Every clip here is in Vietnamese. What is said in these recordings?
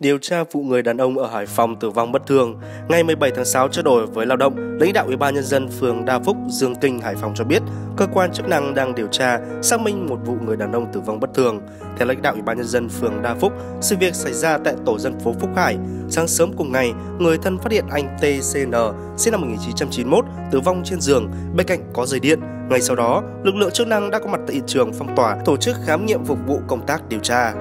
Điều tra vụ người đàn ông ở Hải Phòng tử vong bất thường, ngày 17 tháng 6 trao đổi với lao động, lãnh đạo Ủy ban nhân dân phường Đa Phúc, Dương Kinh, Hải Phòng cho biết, cơ quan chức năng đang điều tra xác minh một vụ người đàn ông tử vong bất thường. Theo lãnh đạo Ủy ban nhân dân phường Đa Phúc, sự việc xảy ra tại tổ dân phố Phúc Hải. Sáng sớm cùng ngày, người thân phát hiện anh TCN, sinh năm 1991, tử vong trên giường, bên cạnh có dây điện. Ngay sau đó, lực lượng chức năng đã có mặt tại hiện trường phong tỏa, tổ chức khám nghiệm phục vụ công tác điều tra.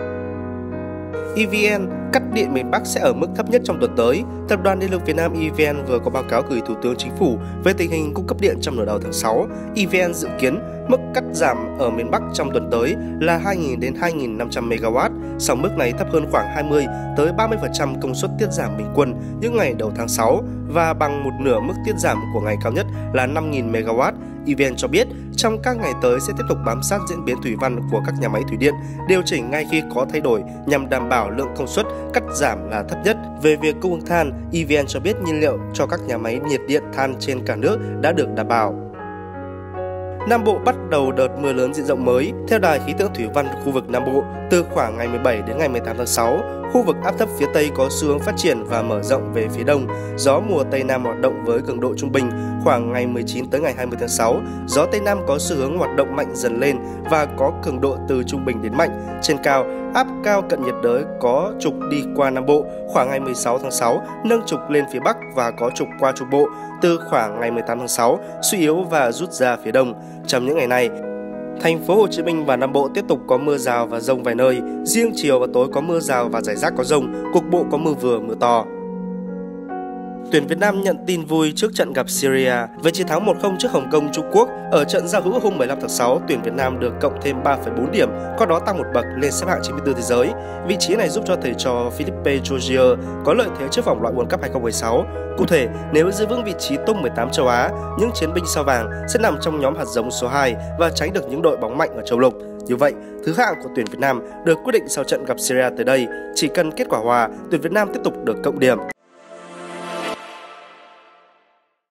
EVN cắt điện miền Bắc sẽ ở mức thấp nhất trong tuần tới. Tập đoàn Điện lực Việt Nam EVN vừa có báo cáo gửi Thủ tướng Chính phủ về tình hình cung cấp điện trong nửa đầu tháng 6. EVN dự kiến mức cắt giảm ở miền Bắc trong tuần tới là 2.000 đến 2.500 MW, song mức này thấp hơn khoảng 20 tới 30% công suất tiết giảm bình quân những ngày đầu tháng 6 và bằng một nửa mức tiết giảm của ngày cao nhất là 5.000 MW. EVN cho biết trong các ngày tới sẽ tiếp tục bám sát diễn biến thủy văn của các nhà máy thủy điện, điều chỉnh ngay khi có thay đổi nhằm đảm bảo lượng công suất cắt giảm là thấp nhất. Về việc cung ứng than, EVN cho biết nhiên liệu cho các nhà máy nhiệt điện than trên cả nước đã được đảm bảo. Nam Bộ bắt đầu đợt mưa lớn diện rộng mới. Theo Đài khí tượng thủy văn khu vực Nam Bộ, từ khoảng ngày 17 đến ngày 18 tháng 6, khu vực áp thấp phía Tây có xu hướng phát triển và mở rộng về phía đông. Gió mùa Tây Nam hoạt động với cường độ trung bình. Khoảng ngày 19 tới ngày 20 tháng 6, gió Tây Nam có xu hướng hoạt động mạnh dần lên và có cường độ từ trung bình đến mạnh. Trên cao, áp cao cận nhiệt đới có trục đi qua Nam Bộ khoảng ngày 16 tháng 6, nâng trục lên phía Bắc và có trục qua trục Bộ từ khoảng ngày 18 tháng 6, suy yếu và rút ra phía đông. Trong những ngày này, Thành phố Hồ Chí Minh và Nam Bộ tiếp tục có mưa rào và rông vài nơi, riêng chiều và tối có mưa rào và rải rác có rông, cục bộ có mưa vừa mưa to. Tuyển Việt Nam nhận tin vui trước trận gặp Syria với chiến thắng 1-0 trước Hồng Kông Trung Quốc. Ở trận giao hữu hôm 15 tháng 6, tuyển Việt Nam được cộng thêm 3,4 điểm, qua đó tăng một bậc lên xếp hạng 94 thế giới. Vị trí này giúp cho thầy trò Philippe Georgier có lợi thế trước vòng loại World Cup 2016. Cụ thể, nếu giữ vững vị trí top 18 châu Á, những chiến binh sao vàng sẽ nằm trong nhóm hạt giống số 2 và tránh được những đội bóng mạnh ở châu lục. Như vậy, thứ hạng của tuyển Việt Nam được quyết định sau trận gặp Syria tới đây. Chỉ cần kết quả hòa, tuyển Việt Nam tiếp tục được cộng điểm.